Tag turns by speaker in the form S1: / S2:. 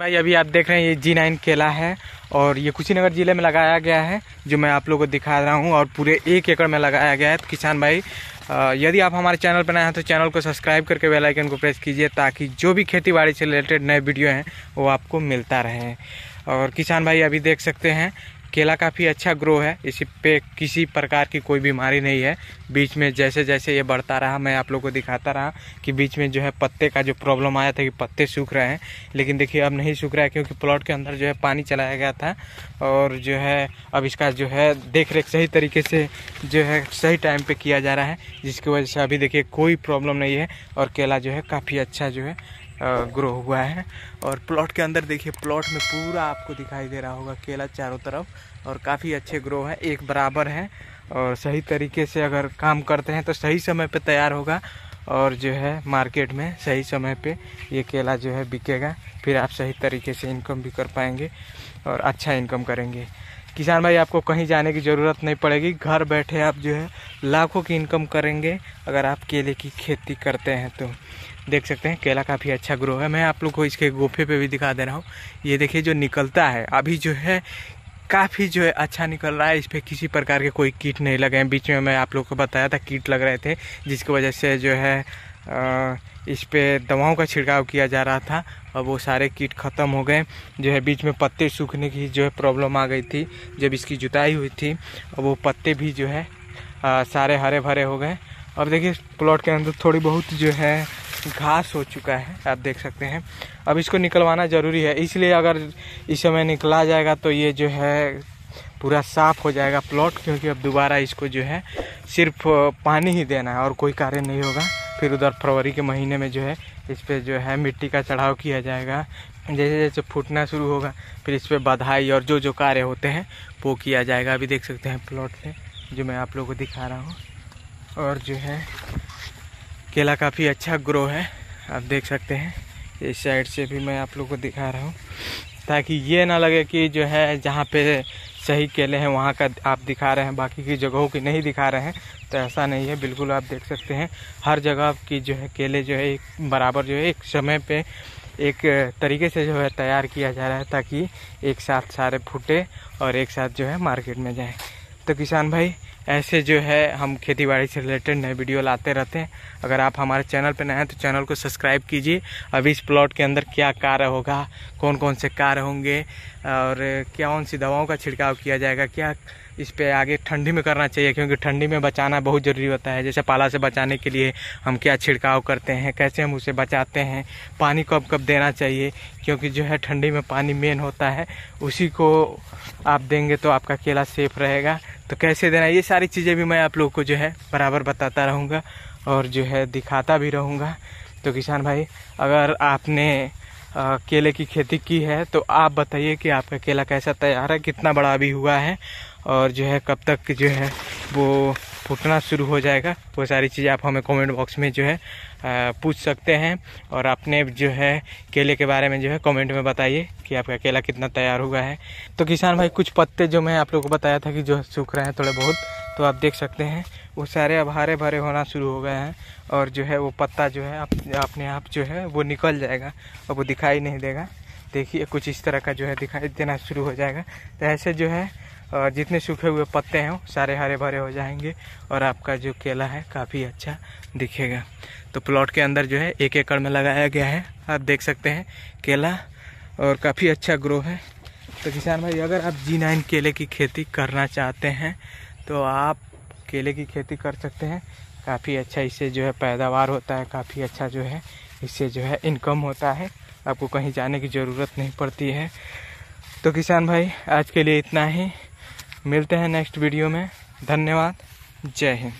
S1: भाई, अभी आप देख रहे हैं ये जी नाइन केला है और ये कुशीनगर ज़िले में लगाया गया है, जो मैं आप लोगों को दिखा रहा हूँ और पूरे एक एकड़ में लगाया गया है। तो किसान भाई यदि आप हमारे चैनल पर नए हैं तो चैनल को सब्सक्राइब करके बेल आइकन को प्रेस कीजिए ताकि जो भी खेती बाड़ी से रिलेटेड नए वीडियो हैं, वो आपको मिलता रहे। और किसान भाई अभी देख सकते हैं, केला काफ़ी अच्छा ग्रो है। इसी पे किसी प्रकार की कोई बीमारी नहीं है। बीच में जैसे जैसे ये बढ़ता रहा, मैं आप लोग को दिखाता रहा कि बीच में जो है पत्ते का जो प्रॉब्लम आया था कि पत्ते सूख रहे हैं। लेकिन देखिए, अब नहीं सूख रहा है क्योंकि प्लॉट के अंदर जो है पानी चलाया गया था और जो है अब इसका जो है देख रेख सही तरीके से जो है सही टाइम पर किया जा रहा है, जिसकी वजह से अभी देखिए कोई प्रॉब्लम नहीं है और केला जो है काफ़ी अच्छा जो है ग्रो हुआ है। और प्लॉट के अंदर देखिए, प्लॉट में पूरा आपको दिखाई दे रहा होगा केला चारों तरफ़। और काफ़ी अच्छे ग्रो है, एक बराबर है। और सही तरीके से अगर काम करते हैं तो सही समय पे तैयार होगा। और जो है, मार्केट में सही समय पे ये केला जो है बिकेगा। फिर आप सही तरीके से इनकम भी कर पाएँगे और अच्छा इनकम करेंगे। किसान भाई, आपको कहीं जाने की ज़रूरत नहीं पड़ेगी। घर बैठे आप जो है, लाखों की इनकम करेंगे, अगर आप केले की खेती करते हैं तो। देख सकते हैं, केला काफ़ी अच्छा ग्रो है। मैं आप लोग को इसके गोफे पे भी दिखा दे रहा हूँ। ये देखिए, जो निकलता है, अभी जो है, काफ़ी जो है अच्छा निकल रहा है। इस पर किसी प्रकार के कोई कीट नहीं लगे हैं। बीच में मैं आप लोग को बताया था, कीट लग रहे थे, जिसकी वजह से जो है इस पर दवाओं का छिड़काव किया जा रहा था और वो सारे कीट ख़त्म हो गए। जो है बीच में पत्ते सूखने की जो है प्रॉब्लम आ गई थी जब इसकी जुताई हुई थी। और वो पत्ते भी जो है आ, सारे हरे भरे हो गए। अब देखिए प्लॉट के अंदर थोड़ी बहुत जो है घास हो चुका है आप देख सकते हैं। अब इसको निकलवाना ज़रूरी है इसलिए अगर इस समय निकला जाएगा तो ये जो है पूरा साफ़ हो जाएगा प्लॉट क्योंकि अब दोबारा इसको जो है सिर्फ़ पानी ही देना है और कोई कार्य नहीं होगा। फिर उधर फरवरी के महीने में जो है, इस पर जो है मिट्टी का चढ़ाव किया जाएगा। जैसे जैसे फूटना शुरू होगा, फिर इस पर बधाई और जो जो कार्य होते हैं, वो किया जाएगा। अभी देख सकते हैं प्लॉट में, जो मैं आप लोगों को दिखा रहा हूँ। और जो है, केला काफ़ी अच्छा ग्रो है। आप देख सकते हैं, इस साइड से भी मैं आप लोग को दिखा रहा हूँ। ताकि ये ना लगे कि जो है, जहाँ पे सही केले हैं, वहाँ का आप दिखा रहे हैं, बाकी की जगहों की नहीं दिखा रहे हैं तो ऐसा नहीं है, बिल्कुल आप देख सकते हैं। हर जगह की जो है केले जो है एक बराबर जो है एक समय पे एक तरीके से जो है तैयार किया जा रहा है, ताकि एक साथ सारे फूटे और एक साथ जो है मार्केट में जाएँ। तो किसान भाई ऐसे जो है, हम खेती बाड़ी से रिलेटेड नए वीडियो लाते रहते हैं। अगर आप हमारे चैनल पर नए हैं तो चैनल को सब्सक्राइब कीजिए। अभी इस प्लॉट के अंदर क्या कार्य होगा कौन कौन से कार्य होंगे, और क्या कौन सी दवाओं का छिड़काव किया जाएगा, क्या इस पे आगे ठंडी में करना चाहिए, क्योंकि ठंडी में बचाना बहुत ज़रूरी होता है। जैसे पाला से बचाने के लिए हम क्या छिड़काव करते हैं, कैसे हम उसे बचाते हैं, पानी कब कब देना चाहिए, क्योंकि जो है ठंडी में पानी मेन होता है। उसी को आप देंगे तो आपका केला सेफ़ रहेगा। तो कैसे देना ये सारी चीज़ें भी मैं आप लोग को जो है बराबर बताता रहूँगा और जो है दिखाता भी रहूँगा। तो किसान भाई अगर आपने आ, केले की खेती की है तो आप बताइए कि आपका केला कैसा तैयार है कितना बड़ा अभी हुआ है और जो है कब तक जो है वो फूटना शुरू हो जाएगा। वो सारी चीज़ें आप हमें कमेंट बॉक्स में जो है पूछ सकते हैं और अपने जो है केले के बारे में जो है कमेंट में बताइए कि आपका केला कितना तैयार हुआ है। तो किसान भाई, कुछ पत्ते जो मैं आप लोग को बताया था कि जो सूख रहे हैं थोड़े बहुत तो आप देख सकते हैं, वो सारे अब हरे भरे होना शुरू हो गए हैं और जो है वो पत्ता जो है अपने आप जो है वो निकल जाएगा और वो दिखाई नहीं देगा। देखिए कुछ इस तरह का जो है दिखाई देना शुरू हो जाएगा। तो ऐसे जो है और जितने सूखे हुए पत्ते हैं सारे हरे भरे हो जाएँगे और आपका जो केला है काफ़ी अच्छा दिखेगा। तो प्लॉट के अंदर जो है एक एकड़ में लगाया गया है। आप देख सकते हैं, केला और काफ़ी अच्छा ग्रो है। तो किसान भाई, अगर आप जी नाइन केले की खेती करना चाहते हैं तो आप केले की खेती कर सकते हैं। काफ़ी अच्छा इससे जो है पैदावार होता है, काफ़ी अच्छा जो है इससे जो है इनकम होता है। आपको कहीं जाने की ज़रूरत नहीं पड़ती है। तो किसान भाई, आज के लिए इतना ही। मिलते हैं नेक्स्ट वीडियो में। धन्यवाद। जय हिंद।